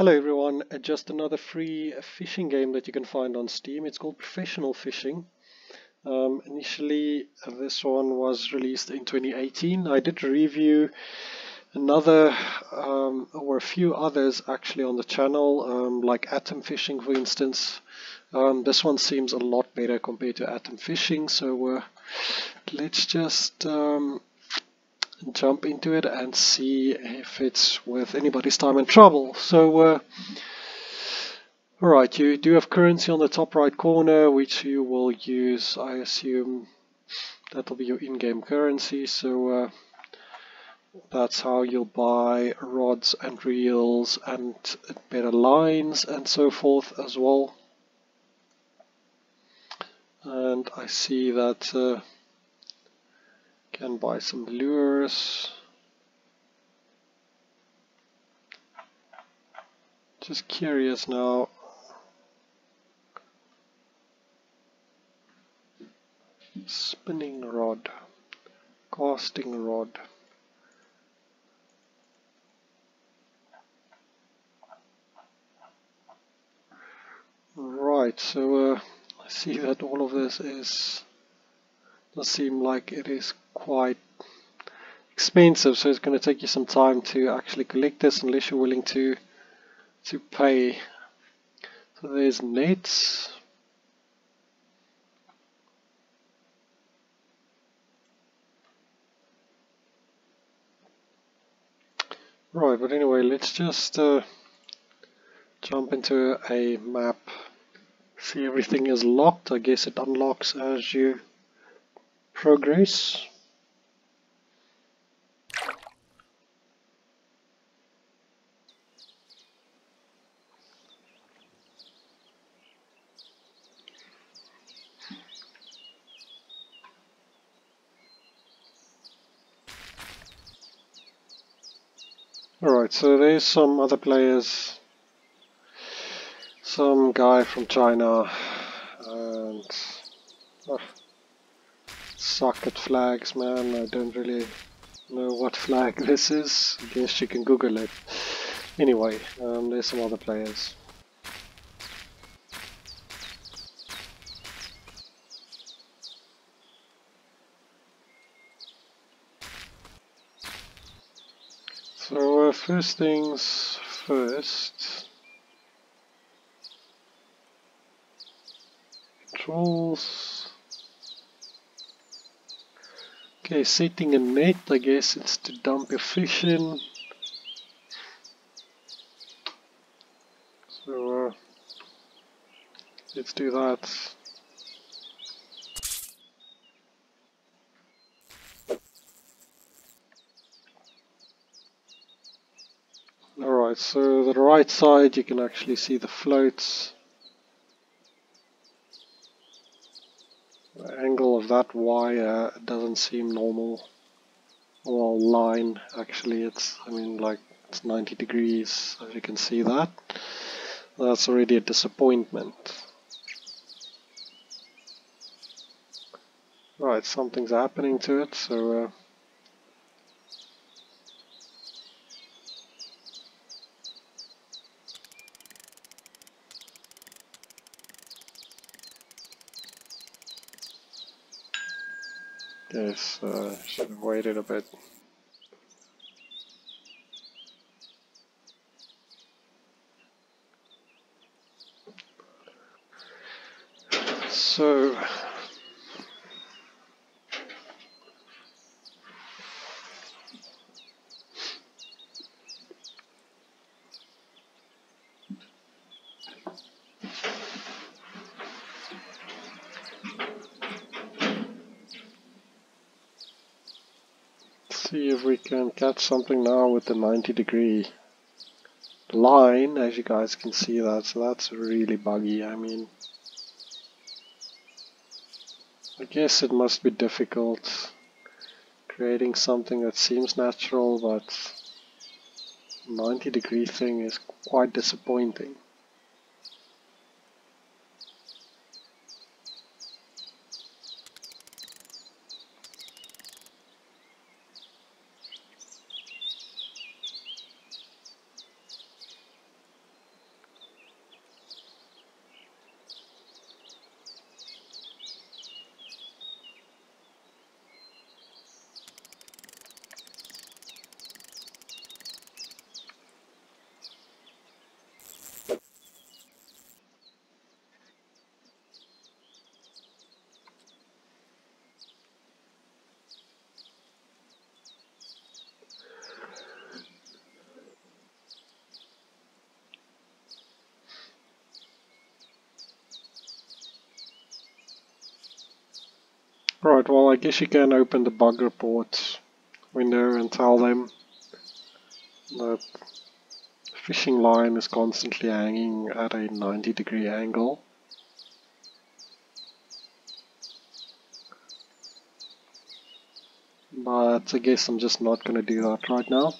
Hello everyone, uh, just another free fishing game that you can find on Steam. It's called Professional Fishing. Um, initially uh, this one was released in 2018. I did review another um, or a few others actually on the channel um, like Atom Fishing for instance. Um, this one seems a lot better compared to Atom Fishing so uh, let's just um, jump into it and see if it's worth anybody's time and trouble. So, uh, alright, you do have currency on the top right corner, which you will use, I assume that'll be your in-game currency, so uh, that's how you'll buy rods and reels and better lines and so forth as well. And I see that uh, can buy some lures. Just curious now. Spinning rod, casting rod. Right, so uh, I see that all of this is does seem like it is quite expensive so it's going to take you some time to actually collect this unless you're willing to to pay so there's nets right but anyway let's just uh, jump into a map see everything is locked I guess it unlocks as you progress. Alright, so there's some other players. Some guy from China and... Oh, suck at flags, man. I don't really know what flag this is. I guess you can Google it. Anyway, um, there's some other players. So uh, first things first. Controls. Okay, setting a net, I guess it's to dump your fish in. So, uh, let's do that. Alright, so the right side you can actually see the floats. The angle of that wire doesn't seem normal. Well, line, actually, it's, I mean, like, it's 90 degrees, as you can see that. That's already a disappointment. Right, something's happening to it, so uh, Yes, uh, should have waited a bit. So, see if we can catch something now with the 90 degree line as you guys can see that so that's really buggy I mean. I guess it must be difficult creating something that seems natural but 90 degree thing is quite disappointing Right, well I guess you can open the bug report window and tell them that fishing line is constantly hanging at a 90 degree angle. But I guess I'm just not going to do that right now.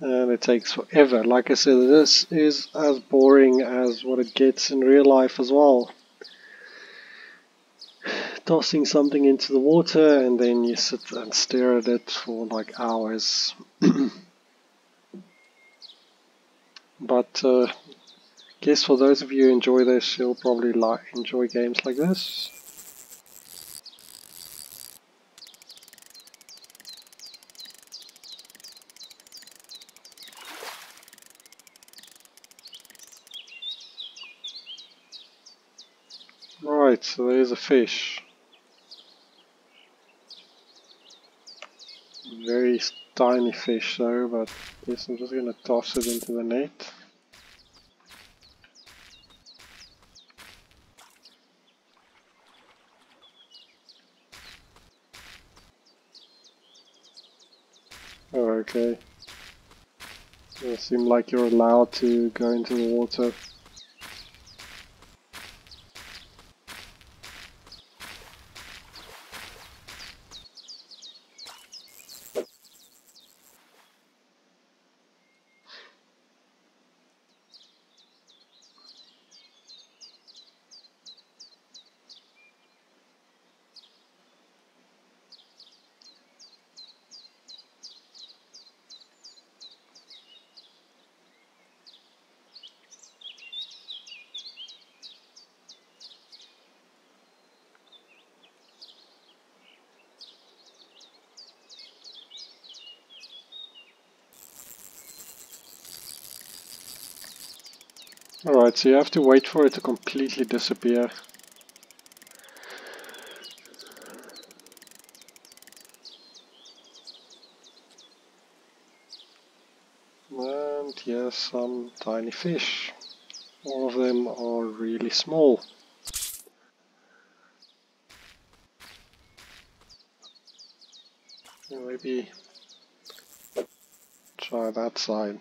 And it takes forever. Like I said, this is as boring as what it gets in real life as well. Tossing something into the water and then you sit and stare at it for like hours. but uh, guess for those of you who enjoy this, you'll probably like enjoy games like this. Right, so there's a fish. Very tiny fish though, but yes, I'm just gonna toss it into the net. Oh, okay. It seems like you're allowed to go into the water. Alright, so you have to wait for it to completely disappear. And here's some tiny fish. All of them are really small. Maybe try that side.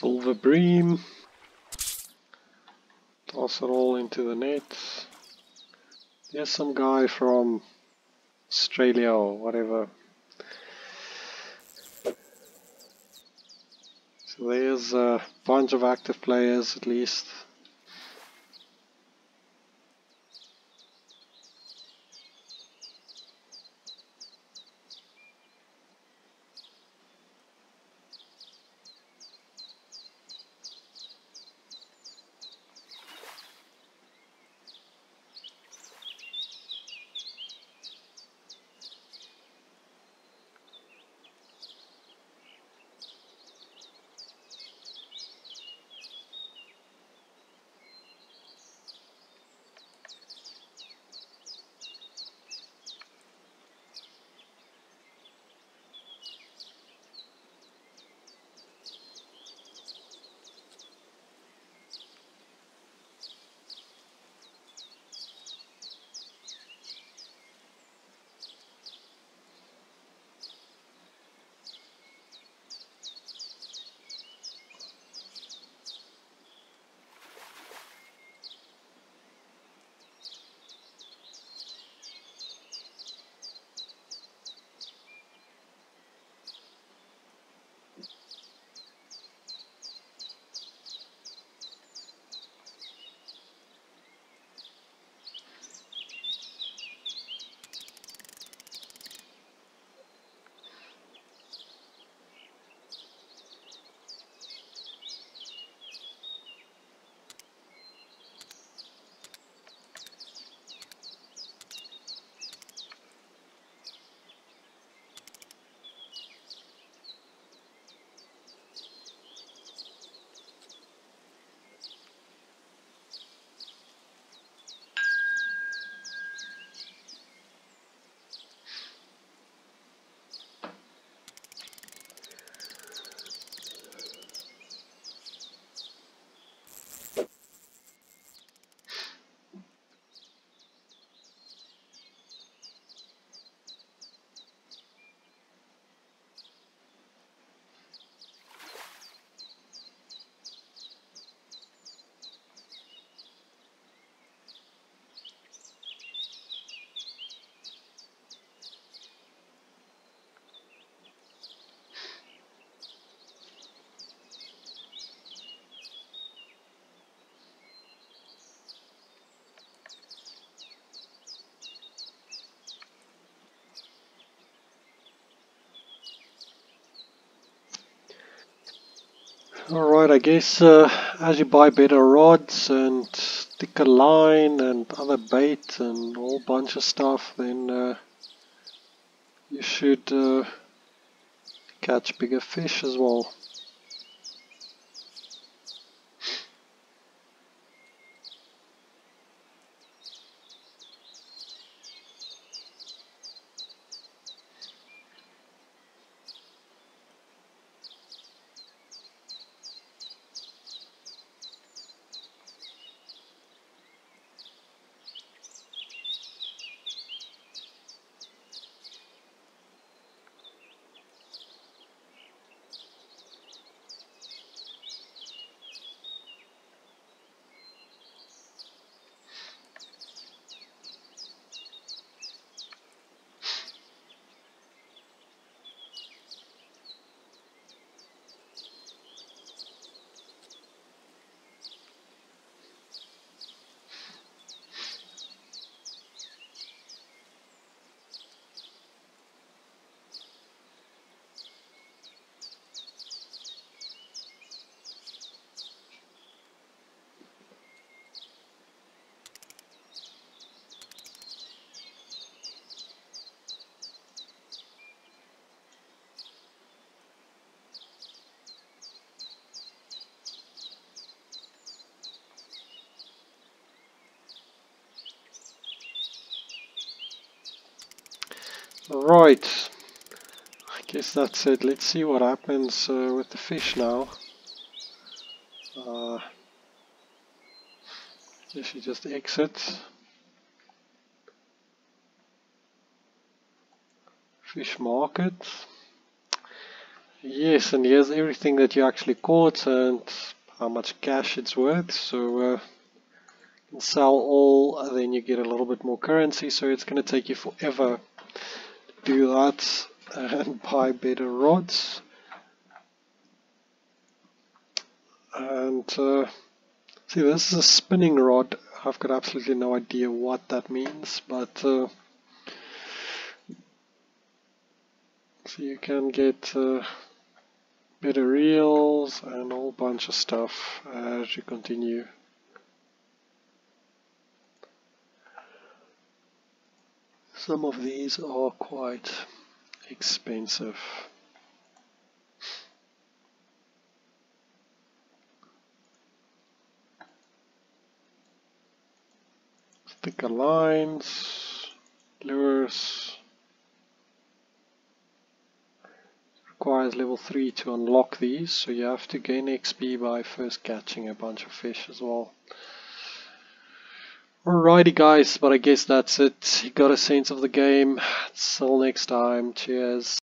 Silver bream. Toss it all into the net. There's some guy from Australia or whatever. So there's a bunch of active players at least. Alright, I guess uh, as you buy better rods and thicker line and other bait and a whole bunch of stuff, then uh, you should uh, catch bigger fish as well. Right, I guess that's it. Let's see what happens uh, with the fish now. Uh, guess you just exit. Fish market. Yes, and here's everything that you actually caught and how much cash it's worth. So uh, sell all, then you get a little bit more currency. So it's going to take you forever do that and buy better rods. And uh, see this is a spinning rod. I've got absolutely no idea what that means but uh, so you can get uh, better reels and a whole bunch of stuff as you continue Some of these are quite expensive. Thicker lines, lures. requires level 3 to unlock these, so you have to gain XP by first catching a bunch of fish as well. Alrighty guys, but I guess that's it. You got a sense of the game. Till next time. Cheers.